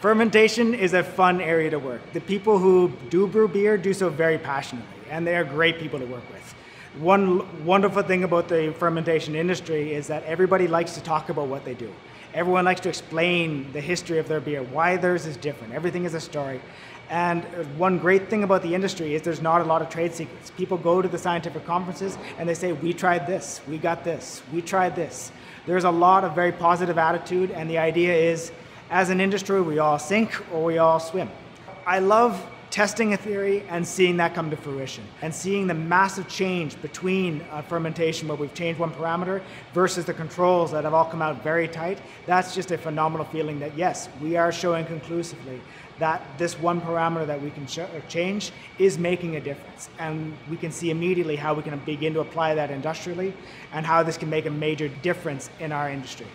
Fermentation is a fun area to work. The people who do brew beer do so very passionately, and they are great people to work with. One wonderful thing about the fermentation industry is that everybody likes to talk about what they do. Everyone likes to explain the history of their beer, why theirs is different. Everything is a story. And uh, one great thing about the industry is there's not a lot of trade secrets. People go to the scientific conferences and they say, We tried this, we got this, we tried this. There's a lot of very positive attitude, and the idea is as an industry, we all sink or we all swim. I love testing a theory and seeing that come to fruition and seeing the massive change between fermentation where we've changed one parameter versus the controls that have all come out very tight. That's just a phenomenal feeling that yes we are showing conclusively that this one parameter that we can uh, change is making a difference. And we can see immediately how we can begin to apply that industrially and how this can make a major difference in our industry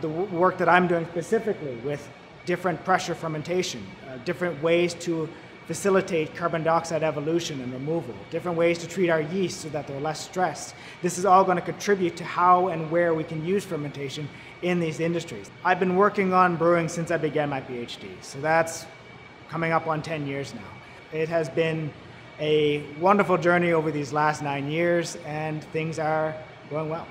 the work that i'm doing specifically with different pressure fermentation uh, different ways to facilitate carbon dioxide evolution and removal, different ways to treat our yeast so that they're less stressed. This is all going to contribute to how and where we can use fermentation in these industries. I've been working on brewing since I began my PhD, so that's coming up on 10 years now. It has been a wonderful journey over these last nine years, and things are going well.